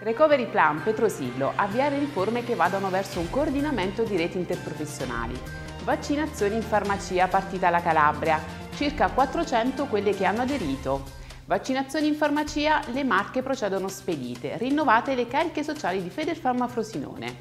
Recovery Plan Petrosillo, avviare riforme che vadano verso un coordinamento di reti interprofessionali. Vaccinazioni in farmacia partita alla Calabria, circa 400 quelle che hanno aderito. Vaccinazioni in farmacia, le marche procedono spedite, rinnovate le cariche sociali di Federfarma Frosinone.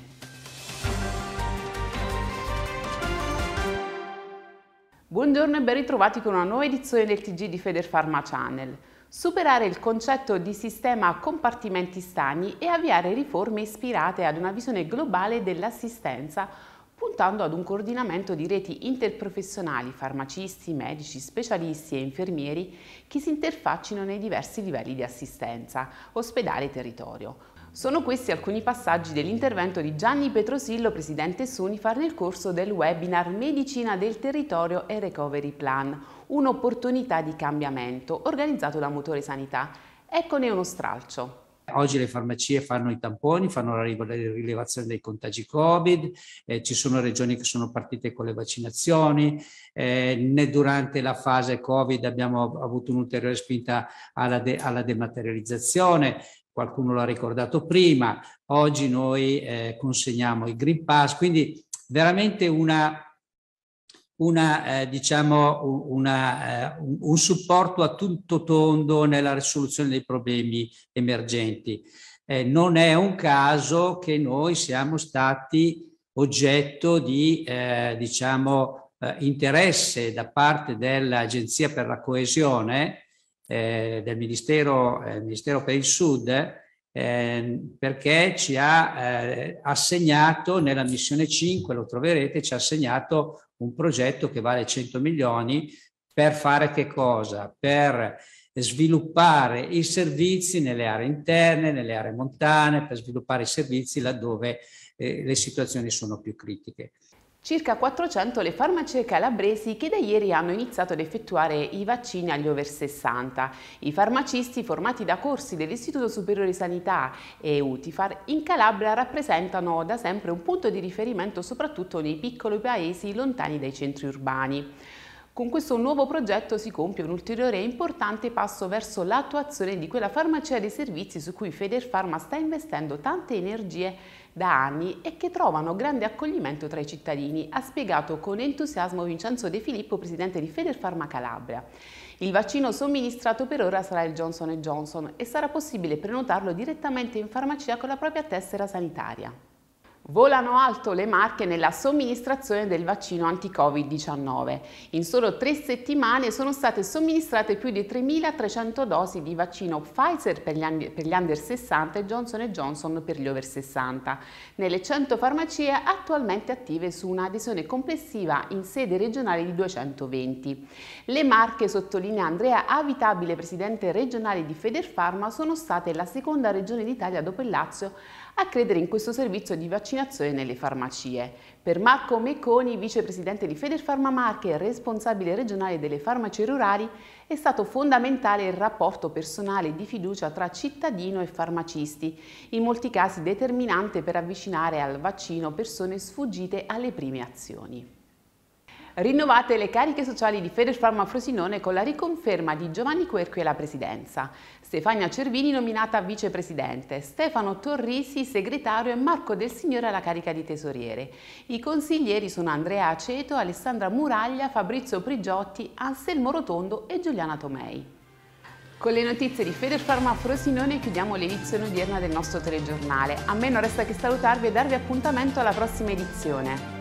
Buongiorno e ben ritrovati con una nuova edizione del TG di Federfarma Channel. Superare il concetto di sistema a compartimenti stagni e avviare riforme ispirate ad una visione globale dell'assistenza puntando ad un coordinamento di reti interprofessionali, farmacisti, medici, specialisti e infermieri che si interfaccino nei diversi livelli di assistenza, ospedale e territorio, sono questi alcuni passaggi dell'intervento di Gianni Petrosillo, presidente Sunifar, nel corso del webinar Medicina del territorio e Recovery Plan, un'opportunità di cambiamento, organizzato da Motore Sanità. Eccone uno stralcio. Oggi le farmacie fanno i tamponi, fanno la rilevazione dei contagi Covid, eh, ci sono regioni che sono partite con le vaccinazioni, eh, né durante la fase Covid abbiamo avuto un'ulteriore spinta alla, de alla dematerializzazione, qualcuno l'ha ricordato prima, oggi noi eh, consegniamo il Green Pass, quindi veramente una, una, eh, diciamo, una, eh, un, supporto a tutto tondo nella risoluzione dei problemi emergenti. Eh, non è un caso che noi siamo stati oggetto di eh, diciamo, eh, interesse da parte dell'Agenzia per la coesione eh, del Ministero, eh, Ministero, per il Sud eh, perché ci ha eh, assegnato nella missione 5, lo troverete, ci ha assegnato un progetto che vale 100 milioni per fare che cosa? Per sviluppare i servizi nelle aree interne, nelle aree montane, per sviluppare i servizi laddove eh, le situazioni sono più critiche. Circa 400 le farmacie calabresi che da ieri hanno iniziato ad effettuare i vaccini agli over 60. I farmacisti formati da corsi dell'Istituto Superiore di Sanità e Utifar in Calabria rappresentano da sempre un punto di riferimento soprattutto nei piccoli paesi lontani dai centri urbani. Con questo nuovo progetto si compie un ulteriore e importante passo verso l'attuazione di quella farmacia dei servizi su cui Federfarma sta investendo tante energie da anni e che trovano grande accoglimento tra i cittadini, ha spiegato con entusiasmo Vincenzo De Filippo, presidente di Federfarma Calabria. Il vaccino somministrato per ora sarà il Johnson Johnson e sarà possibile prenotarlo direttamente in farmacia con la propria tessera sanitaria. Volano alto le marche nella somministrazione del vaccino anti-Covid-19. In solo tre settimane sono state somministrate più di 3.300 dosi di vaccino Pfizer per gli, under 60 e Johnson Johnson per gli over 60, nelle 100 farmacie attualmente attive su un'adesione complessiva in sede regionale di 220. Le marche, sottolinea Andrea Avitabile, presidente regionale di Federfarma, sono state la seconda regione d'Italia dopo il Lazio a credere in questo servizio di vaccinazione nelle farmacie. Per Marco Mecconi, vicepresidente di Federfarma Marche e responsabile regionale delle farmacie rurali, è stato fondamentale il rapporto personale di fiducia tra cittadino e farmacisti, in molti casi determinante per avvicinare al vaccino persone sfuggite alle prime azioni. Rinnovate le cariche sociali di Federfarma Frosinone con la riconferma di Giovanni Querqui alla presidenza. Stefania Cervini nominata vicepresidente, Stefano Torrisi segretario e Marco Del Signore alla carica di tesoriere. I consiglieri sono Andrea Aceto, Alessandra Muraglia, Fabrizio Prigiotti, Anselmo Rotondo e Giuliana Tomei. Con le notizie di Federfarma Frosinone chiudiamo l'edizione odierna del nostro telegiornale. A me non resta che salutarvi e darvi appuntamento alla prossima edizione.